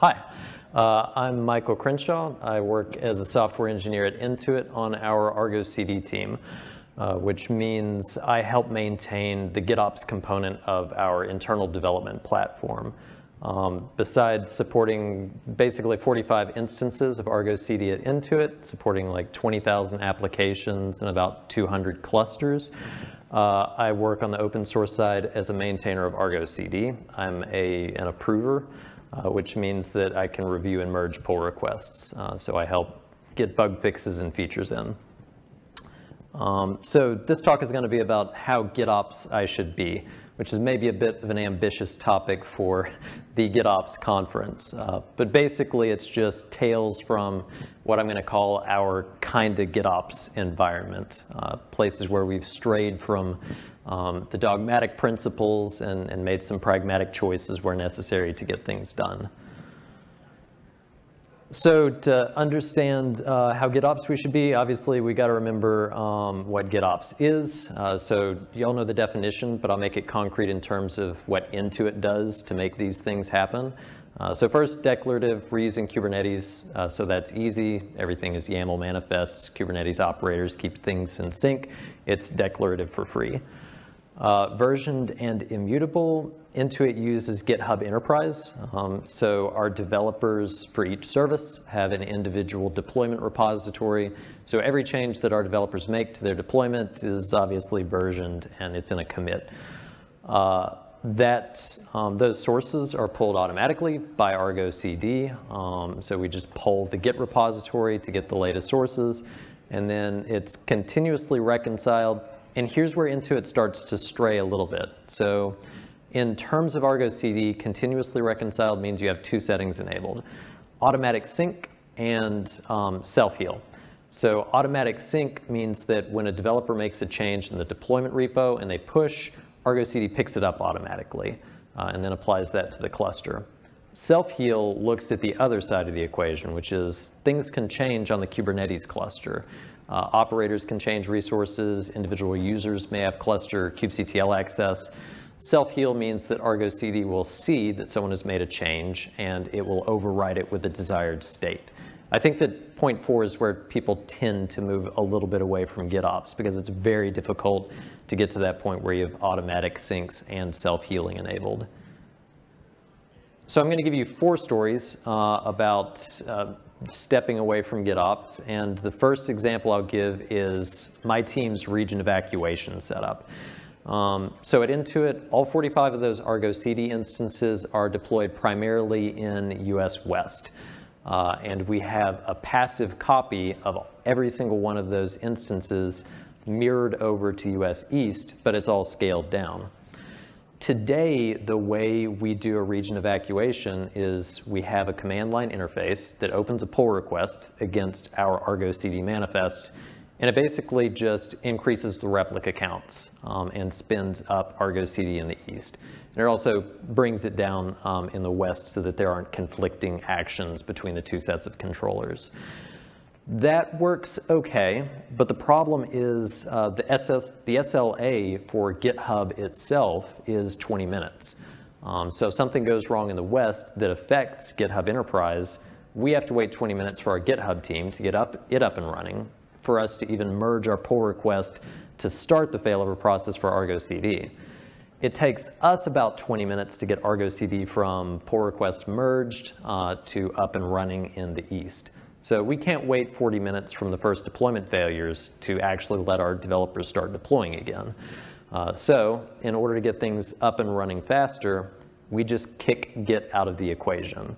Hi, uh, I'm Michael Crenshaw. I work as a software engineer at Intuit on our Argo CD team, uh, which means I help maintain the GitOps component of our internal development platform. Um, besides supporting basically 45 instances of Argo CD at Intuit, supporting like 20,000 applications and about 200 clusters, uh, I work on the open source side as a maintainer of Argo CD. I'm a, an approver uh, which means that I can review and merge pull requests. Uh, so I help get bug fixes and features in. Um, so this talk is going to be about how GitOps I should be, which is maybe a bit of an ambitious topic for the GitOps conference. Uh, but basically it's just tales from what I'm going to call our kind of GitOps environment, uh, places where we've strayed from um, the dogmatic principles and, and made some pragmatic choices where necessary to get things done. So to understand uh, how GitOps we should be, obviously we got to remember um, what GitOps is. Uh, so you all know the definition, but I'll make it concrete in terms of what Intuit does to make these things happen. Uh, so first, declarative, we're using Kubernetes, uh, so that's easy. Everything is YAML manifests, Kubernetes operators keep things in sync. It's declarative for free. Uh, versioned and immutable, Intuit uses GitHub Enterprise. Um, so our developers for each service have an individual deployment repository. So every change that our developers make to their deployment is obviously versioned and it's in a commit. Uh, that um, those sources are pulled automatically by Argo CD. Um, so we just pull the Git repository to get the latest sources, and then it's continuously reconciled and here's where Intuit starts to stray a little bit. So in terms of Argo CD, continuously reconciled means you have two settings enabled, automatic sync and um, self-heal. So automatic sync means that when a developer makes a change in the deployment repo and they push, Argo CD picks it up automatically uh, and then applies that to the cluster. Self-heal looks at the other side of the equation, which is things can change on the Kubernetes cluster. Uh, operators can change resources, individual users may have cluster kubectl access. Self-heal means that Argo CD will see that someone has made a change and it will override it with the desired state. I think that point four is where people tend to move a little bit away from GitOps because it's very difficult to get to that point where you have automatic syncs and self-healing enabled. So I'm going to give you four stories uh, about uh, stepping away from GitOps. And the first example I'll give is my team's region evacuation setup. Um, so at Intuit, all 45 of those Argo CD instances are deployed primarily in US West. Uh, and we have a passive copy of every single one of those instances mirrored over to US East, but it's all scaled down. Today, the way we do a region evacuation is we have a command line interface that opens a pull request against our Argo CD manifest, and it basically just increases the replica counts um, and spins up Argo CD in the east. And it also brings it down um, in the west so that there aren't conflicting actions between the two sets of controllers. That works okay, but the problem is uh, the, SS, the SLA for GitHub itself is 20 minutes. Um, so if something goes wrong in the West that affects GitHub Enterprise, we have to wait 20 minutes for our GitHub team to get up, it up and running for us to even merge our pull request to start the failover process for Argo CD. It takes us about 20 minutes to get Argo CD from pull request merged uh, to up and running in the East. So we can't wait 40 minutes from the first deployment failures to actually let our developers start deploying again. Uh, so in order to get things up and running faster, we just kick Git out of the equation.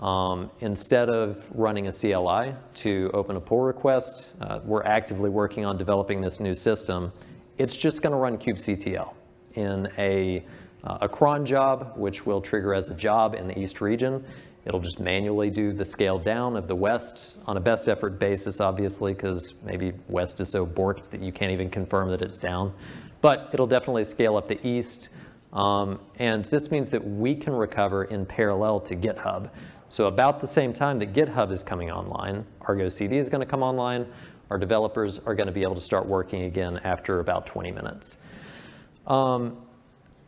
Um, instead of running a CLI to open a pull request, uh, we're actively working on developing this new system. It's just going to run kubectl in a, uh, a cron job, which will trigger as a job in the East region. It'll just manually do the scale down of the west on a best effort basis, obviously, because maybe west is so borked that you can't even confirm that it's down. But it'll definitely scale up the east. Um, and this means that we can recover in parallel to GitHub. So about the same time that GitHub is coming online, Argo CD is going to come online. Our developers are going to be able to start working again after about 20 minutes. Um,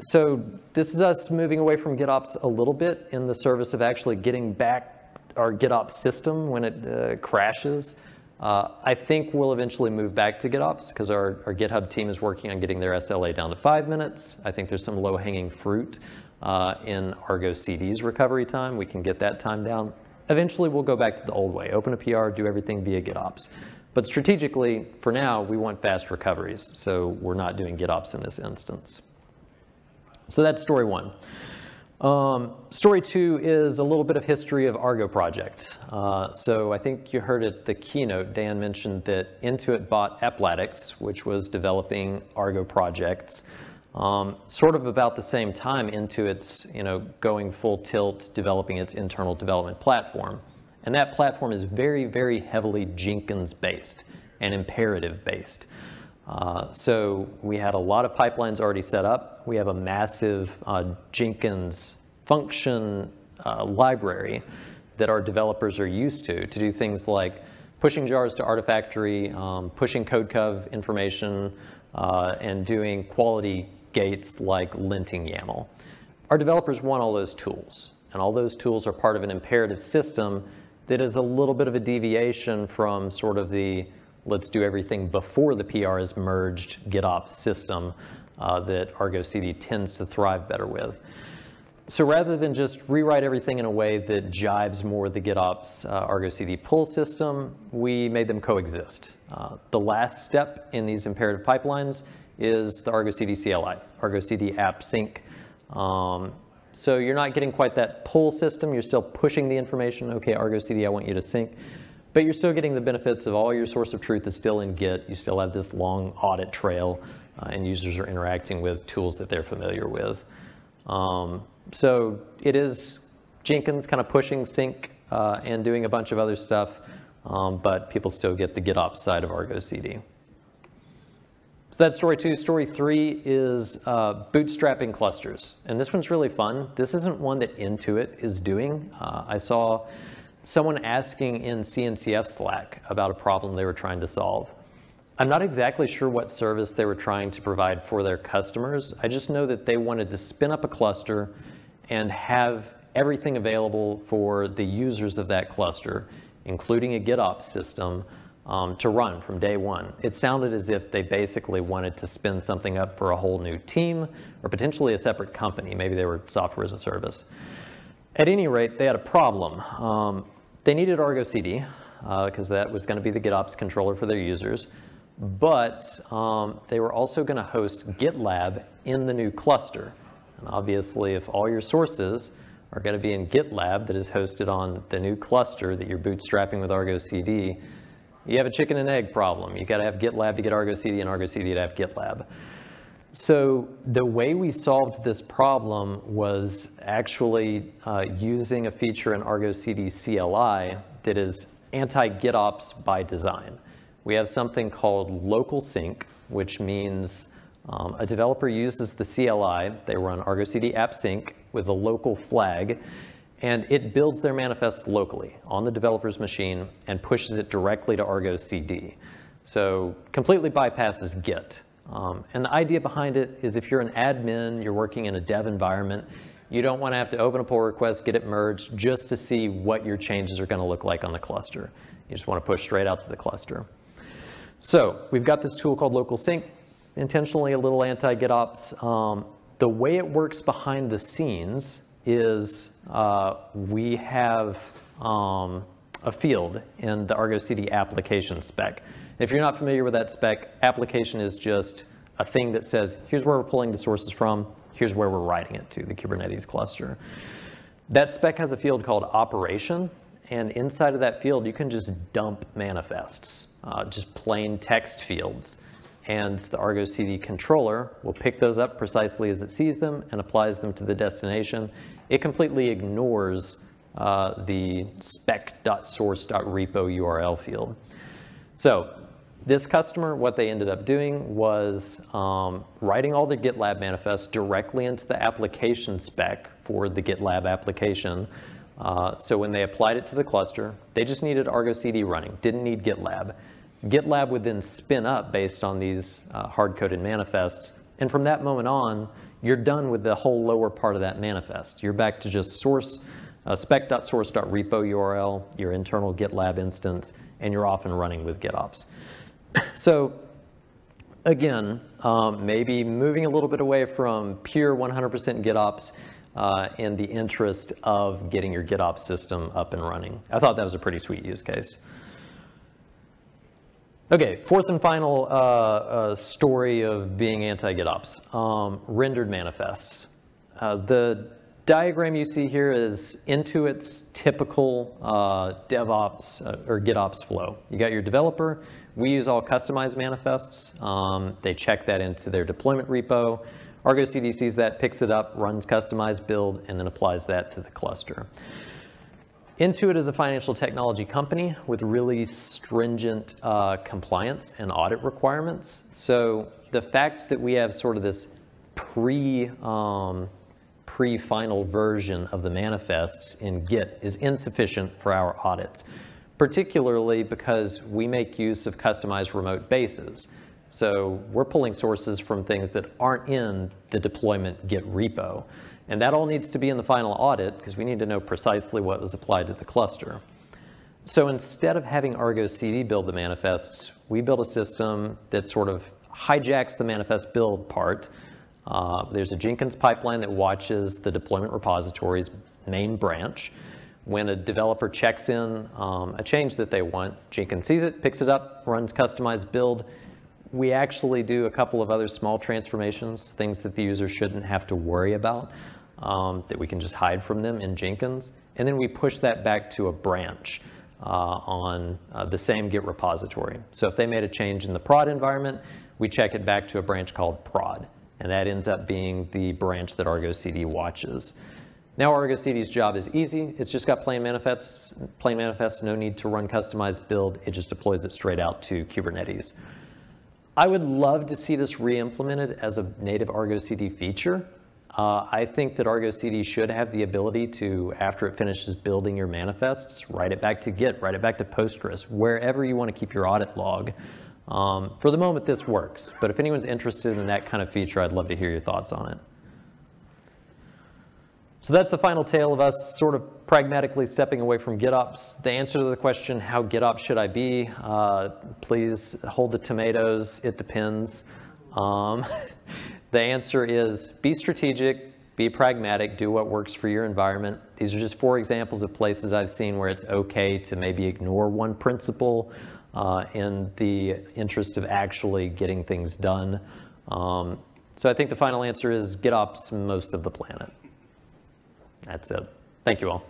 so this is us moving away from GitOps a little bit in the service of actually getting back our GitOps system when it uh, crashes. Uh, I think we'll eventually move back to GitOps because our, our GitHub team is working on getting their SLA down to five minutes. I think there's some low-hanging fruit uh, in Argo CD's recovery time. We can get that time down. Eventually, we'll go back to the old way. Open a PR, do everything via GitOps. But strategically, for now, we want fast recoveries, so we're not doing GitOps in this instance. So that's story one. Um, story two is a little bit of history of Argo project. Uh, so I think you heard at the keynote, Dan mentioned that Intuit bought Applatix, which was developing Argo projects. Um, sort of about the same time Intuit's, you know, going full tilt, developing its internal development platform. And that platform is very, very heavily Jenkins based and imperative based. Uh, so we had a lot of pipelines already set up. We have a massive uh, Jenkins function uh, library that our developers are used to to do things like pushing jars to Artifactory, um, pushing CodeCov information, uh, and doing quality gates like linting YAML. Our developers want all those tools, and all those tools are part of an imperative system that is a little bit of a deviation from sort of the let's do everything before the PR is merged GitOps system uh, that Argo CD tends to thrive better with. So rather than just rewrite everything in a way that jives more the GitOps uh, Argo CD pull system, we made them coexist. Uh, the last step in these imperative pipelines is the Argo CD CLI, Argo CD app sync. Um, so you're not getting quite that pull system. You're still pushing the information. Okay, Argo CD, I want you to sync. But you're still getting the benefits of all your source of truth is still in Git. You still have this long audit trail, uh, and users are interacting with tools that they're familiar with. Um, so it is Jenkins kind of pushing sync uh, and doing a bunch of other stuff, um, but people still get the GitOps side of Argo CD. So that's story two. Story three is uh, bootstrapping clusters. And this one's really fun. This isn't one that Intuit is doing. Uh, I saw someone asking in CNCF Slack about a problem they were trying to solve. I'm not exactly sure what service they were trying to provide for their customers. I just know that they wanted to spin up a cluster and have everything available for the users of that cluster, including a GitOps system, um, to run from day one. It sounded as if they basically wanted to spin something up for a whole new team or potentially a separate company. Maybe they were software as a service. At any rate, they had a problem. Um, they needed Argo CD because uh, that was going to be the GitOps controller for their users. But um, they were also going to host GitLab in the new cluster. And obviously, if all your sources are going to be in GitLab that is hosted on the new cluster that you're bootstrapping with Argo CD, you have a chicken and egg problem. You've got to have GitLab to get Argo CD and Argo CD to have GitLab. So the way we solved this problem was actually uh, using a feature in Argo CD CLI that is anti-GitOps by design. We have something called local sync, which means um, a developer uses the CLI, they run Argo CD app sync with a local flag, and it builds their manifest locally on the developer's machine and pushes it directly to Argo CD. So completely bypasses Git. Um, and the idea behind it is if you're an admin, you're working in a dev environment, you don't want to have to open a pull request, get it merged, just to see what your changes are going to look like on the cluster. You just want to push straight out to the cluster. So we've got this tool called Local Sync, intentionally a little anti-GitOps. Um, the way it works behind the scenes is uh, we have um, a field in the Argo CD application spec. If you're not familiar with that spec, application is just a thing that says, here's where we're pulling the sources from, here's where we're writing it to, the Kubernetes cluster. That spec has a field called operation, and inside of that field, you can just dump manifests, uh, just plain text fields. And the Argo CD controller will pick those up precisely as it sees them and applies them to the destination. It completely ignores uh, the spec.source.repo URL field. So this customer, what they ended up doing was um, writing all the GitLab manifests directly into the application spec for the GitLab application. Uh, so when they applied it to the cluster, they just needed Argo CD running, didn't need GitLab. GitLab would then spin up based on these uh, hard-coded manifests. And from that moment on, you're done with the whole lower part of that manifest. You're back to just source, uh, spec.source.repo URL, your internal GitLab instance, and you're off and running with GitOps. So again, um, maybe moving a little bit away from pure 100% GitOps uh, in the interest of getting your GitOps system up and running. I thought that was a pretty sweet use case. Okay, fourth and final uh, uh, story of being anti-GitOps, um, rendered manifests. Uh, the diagram you see here is Intuit's typical uh, DevOps uh, or GitOps flow. You got your developer, we use all Kustomize manifests. Um, they check that into their deployment repo. Argo CD sees that, picks it up, runs Kustomize build, and then applies that to the cluster. Intuit is a financial technology company with really stringent uh, compliance and audit requirements. So the fact that we have sort of this pre, um, pre-final version of the manifests in Git is insufficient for our audits, particularly because we make use of Kustomize remote bases. So we're pulling sources from things that aren't in the deployment Git repo. And that all needs to be in the final audit because we need to know precisely what was applied to the cluster. So instead of having Argo CD build the manifests, we build a system that sort of hijacks the manifest build part. Uh, there's a Jenkins pipeline that watches the deployment repository's main branch. When a developer checks in um, a change that they want, Jenkins sees it, picks it up, runs Kustomize build. We actually do a couple of other small transformations, things that the user shouldn't have to worry about um, that we can just hide from them in Jenkins. And then we push that back to a branch uh, on uh, the same Git repository. So if they made a change in the prod environment, we check it back to a branch called prod. And that ends up being the branch that Argo CD watches. Now Argo CD's job is easy. It's just got plain manifests, plain manifests, no need to run Kustomize build. It just deploys it straight out to Kubernetes. I would love to see this re-implemented as a native Argo CD feature. Uh, I think that Argo CD should have the ability to, after it finishes building your manifests, write it back to Git, write it back to Postgres, wherever you want to keep your audit log. Um, for the moment, this works, but if anyone's interested in that kind of feature, I'd love to hear your thoughts on it. So that's the final tale of us sort of pragmatically stepping away from GitOps. The answer to the question, how GitOps should I be? Uh, please hold the tomatoes, it depends. Um, The answer is be strategic, be pragmatic, do what works for your environment. These are just four examples of places I've seen where it's okay to maybe ignore one principle uh, in the interest of actually getting things done. Um, so I think the final answer is GitOps most of the planet. That's it. Thank you all.